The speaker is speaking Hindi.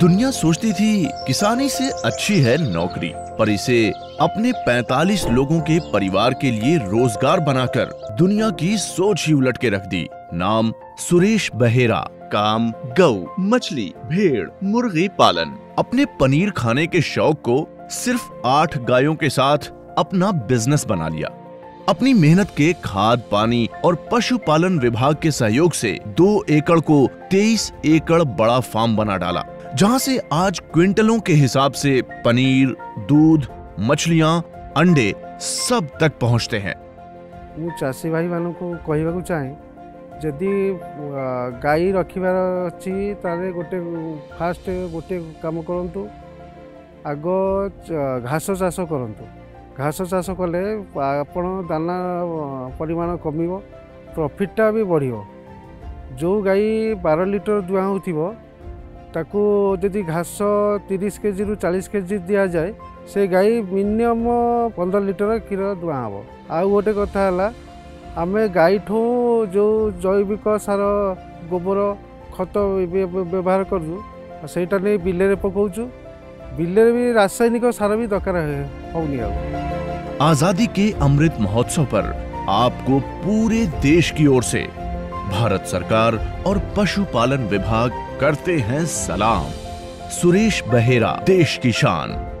दुनिया सोचती थी, किसानी से अच्छी है नौकरी, पर इसे अपने 45 लोगों के परिवार के लिए रोज़गार बनाकर दुनिया की सोच ही उलट के रख दी। नाम सुरेश बहेरा, काम, गऊ, मछली, भेड़, मुर्गी पालन। अपने पनीर खाने के शौक को सिर्फ़ आठ गायों के साथ अपना बिज़नेस बना लिया। अपनी मेहनत के खाद, पानी और पशुपालन विभाग के सहयोग से दो एकड़ को 23 एकड़ बड़ा फार्म बना डाला। जहां से आज क्विंटलों के हिसाब से पनीर दूध मछलियां अंडे सब तक पहुंचते हैं ମୁଁ ଚାଷୀ ଭାଇମାନଙ୍କୁ କହିବାକୁ ଚାହେଁ ଯଦି ଆ, ଗାଈ ରଖିବାର ଅଛି ତାହେଲେ ଗୋଟେ ଫାଷ୍ଟ ଗୋଟେ କାମ କରନ୍ତୁ ଆଗ ଚ- ଘାସ ଚାଷ କରନ୍ତୁ ଘାସ ଚାଷ କଲେ ଆପଣ ଦାନା ଅ, ପରିମାଣ କମିବ ପ୍ରଫିଟଟା ବି ବଢ଼ିବ ଯେଉଁ ଗାଈ ବାର ଲିଟର ଦୁହାଁ ହେଉଥିବ ତାକୁ ଯଦି ଘାସ ତିରିଶ କେଜିରୁ ଚାଳିଶ କେଜି ଦିଆଯାଏ ସେ ଗାଈ ମିନିମମ୍ ପନ୍ଦର ଲିଟର କ୍ଷୀର ଦୁହାଁ ହେବ ଆଉ ଗୋଟେ କଥା ହେଲା ଆମେ ଗାଈଠୁ ଯେଉଁ ଜୈବିକ ସାର ଗୋବର ଖତ ବ୍ୟ- ବ୍ୟ- ବ୍ୟବହାର କରୁଛୁ ସେଇଟା ନେଇ ବିଲରେ ପକାଉଛୁ ବିଲରେ ବି ରାସାୟନିକ ସାର ବି ଦରକାର ହେ- ହଉନି ଆଉ आजादी के अमृत महोत्सव पर आपको पूरे देश की ओर से भारत सरकार और पशुपालन विभाग करते हैं सलाम। सुरेश बहेरा देश की शान।